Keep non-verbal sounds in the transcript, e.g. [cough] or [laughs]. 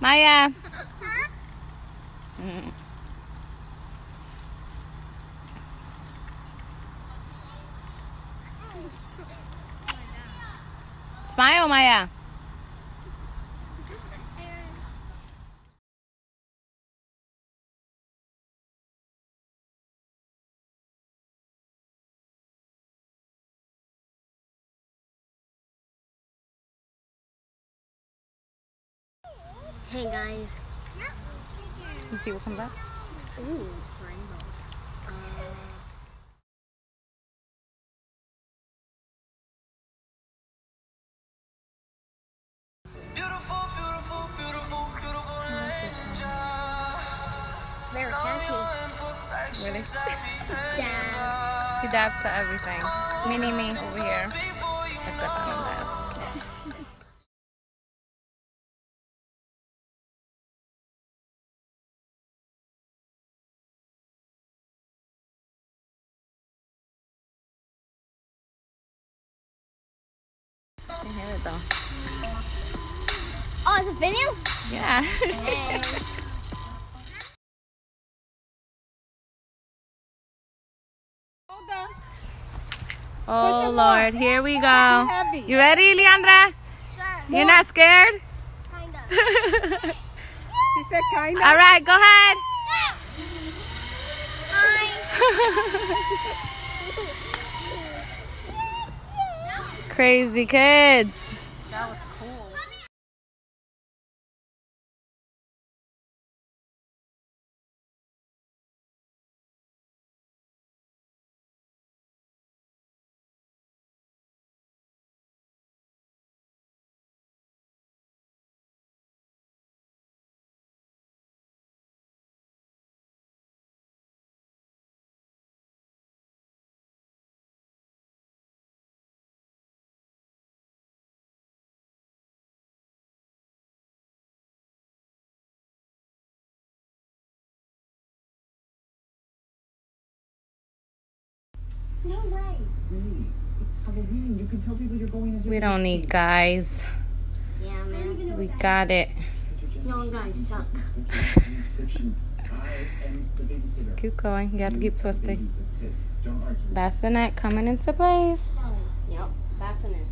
Maya. Mm. Smile, Maya. Hey guys. You see what comes up? Ooh, rainbow. Uh, Beautiful, beautiful, beautiful, beautiful angel. very catchy. Really? Dad. [laughs] He dabs to everything. Mini me over here. Except I it though. Oh, it's a video? Yeah. [laughs] Hey. oh Lord, here we go. You ready, Leandra? Sure. You're not scared? Kinda. [laughs] She said kind of. All right, go ahead. [laughs] Crazy kids. That was going as We don't need guys. Yeah, man. We got it. Y'all guys suck. [laughs] Keep going. You have to keep twisting. Don't argue. Bassinet coming into place. Yep. Bassinets